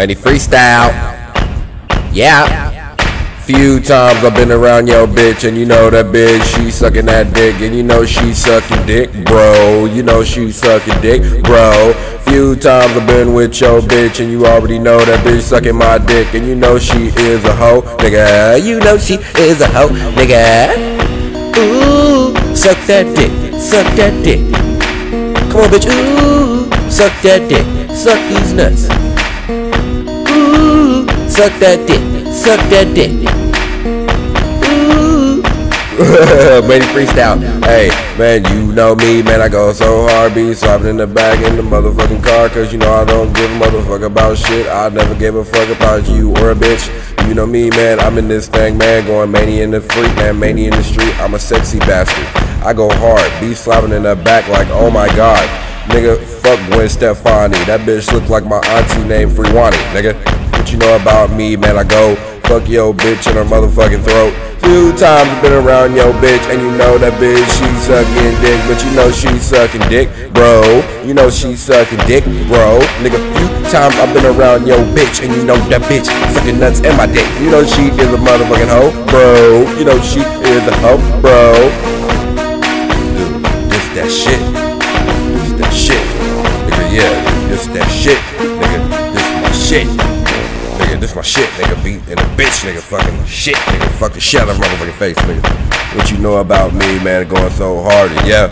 Ready freestyle. Yeah. Few times I've been around your bitch, and you know that bitch, she sucking that dick, and you know she sucking dick, bro. You know she sucking dick, bro. Few times I've been with your bitch, and you already know that bitch sucking my dick, and you know she is a hoe, nigga. You know she is a hoe, nigga. Ooh, suck that dick, suck that dick. Come on, bitch. Ooh, suck that dick, suck these nuts. Suck that dick, suck that dick. Made freestyle. Hey, man, you know me, man. I go so hard, be swapping in the back in the motherfucking car. Cause you know I don't give a motherfucker about shit. I never gave a fuck about you or a bitch. You know me, man. I'm in this thing, man. Going mania in the freak, man. Mania in the street. I'm a sexy bastard. I go hard, be slapping in the back like, oh my god. Nigga, fuck Gwen Stefani. That bitch look like my auntie named Freewani, nigga. What you know about me, man? I go fuck yo bitch in her motherfucking throat. Few times I've been around yo bitch, and you know that bitch she sucking dick, but you know she sucking dick, bro. You know she sucking dick, bro. Nigga, few times I've been around yo bitch, and you know that bitch sucking nuts in my dick. You know she is a motherfucking hoe, bro. You know she is a hoe, bro. Dude, this that shit. This that shit. Nigga, yeah, this that shit. Nigga, this my shit. Nigga, this my shit, nigga. Beat in a bitch, nigga. Fucking shit, nigga. Fuck the shit out of my motherfucking face, nigga. What you know about me, man? Going so hard, and yeah,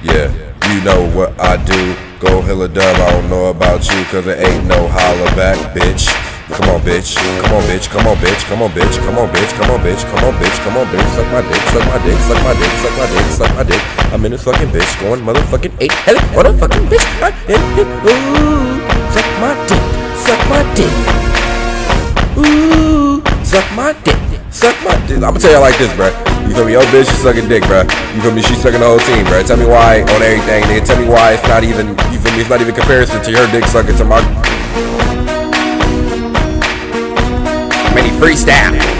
yeah. You know what I do. Go hill a dub. I don't know about you, cause it ain't no holler back, bitch. Come on, bitch. Come on, bitch. Come on, bitch. Come on, bitch. Come on, bitch. Come on, bitch. Come on, bitch. Come on, bitch. Suck my dick. Suck my dick. Suck my dick. Suck my dick. Suck my dick. I'm in this fucking bitch. Going motherfucking eight. Hell, motherfucking bitch. I'm in it. Ooh. Suck my dick. Suck my dick. Ooh. Suck my dick. Suck my dick. I'ma tell you like this, bruh. You feel me? Yo, bitch, she sucking dick, bruh. You feel me? She sucking the whole team, bruh. Tell me why on everything, nigga. Tell me why it's not even, you feel me? It's not even comparison to your dick sucking to my. Many freestyle.